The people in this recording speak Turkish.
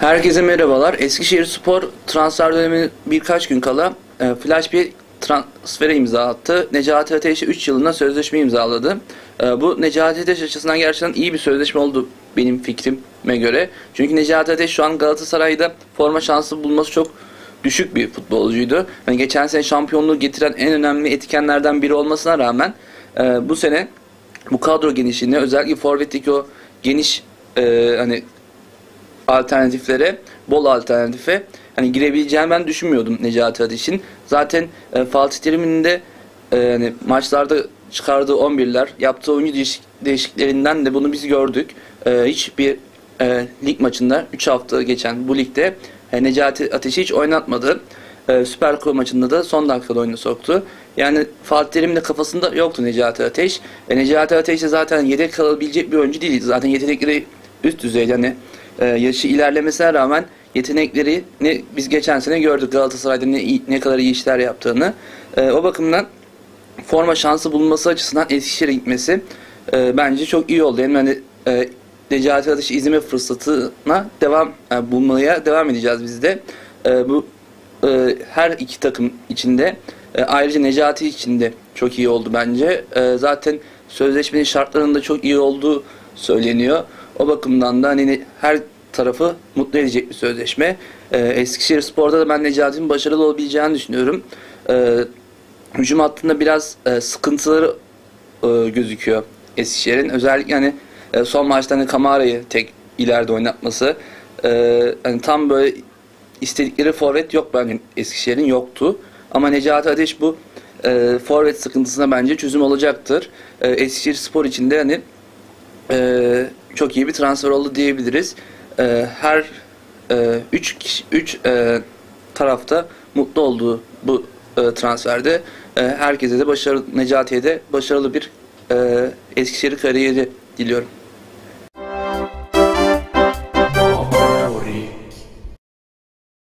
Herkese merhabalar. Eskişehir Spor transfer dönemi birkaç gün kala e, flash bir transfere imza attı. Necati Ateş 3 yılına sözleşme imzaladı. E, bu Necati Ateş açısından gerçekten iyi bir sözleşme oldu benim fikrime göre. Çünkü Necati Ateş şu an Galatasaray'da forma şansı bulması çok düşük bir futbolcuydu. Hani geçen sene şampiyonluğu getiren en önemli etkenlerden biri olmasına rağmen e, bu sene bu kadro genişliğine özellikle forvetteki o geniş e, hani alternatiflere, bol alternatife hani girebileceğini ben düşünmüyordum Necati Ateş'in. Zaten e, Fatih Terim'in de e, hani maçlarda çıkardığı 11'ler, yaptığı oyuncu değişik, değişiklerinden de bunu biz gördük. E, hiçbir e, lig maçında 3 hafta geçen bu ligde e, Necati Ateş'i hiç oynatmadı. E, Süper Kupa maçında da son dakikada oyunu soktu. Yani Fatih Terim'in de kafasında yoktu Necati Ateş. E, Necati Ateş de zaten yedek kalabilecek bir oyuncu değil. Zaten yetenekleri üst düzeyde. Hani e, yaşı ilerlemesine rağmen yetenekleri ne biz geçen sene gördük Galatasaray'da ne ne kadar iyi işler yaptığını. E, o bakımdan forma şansı bulunması açısından Eskişehir'e gitmesi e, bence çok iyi oldu. Yani hani, e, Necati Ateş'i izleme fırsatına devam e, bulmaya devam edeceğiz biz de. E, bu e, her iki takım içinde e, ayrıca Necati için de çok iyi oldu bence. E, zaten sözleşmenin şartlarının da çok iyi olduğu söyleniyor. O bakımdan da hani her tarafı mutlu edecek bir sözleşme. E, Eskişehir Spor'da da ben Necati'nin başarılı olabileceğini düşünüyorum. E, hücum hattında biraz e, sıkıntıları e, gözüküyor Eskişehir'in. Özellikle hani e, son maçta hani Kamara'yı tek ileride oynatması. E, hani tam böyle istedikleri forvet yok bence Eskişehir'in yoktu. Ama Necati Ateş bu e, forvet sıkıntısına bence çözüm olacaktır. E, Eskişehir Spor için de hani e, çok iyi bir transfer oldu diyebiliriz. E, her 3 kişi 3 tarafta mutlu olduğu bu e, transferde e, herkese de başarılı Necati'ye de başarılı bir e, Eskişehir kariyeri diliyorum.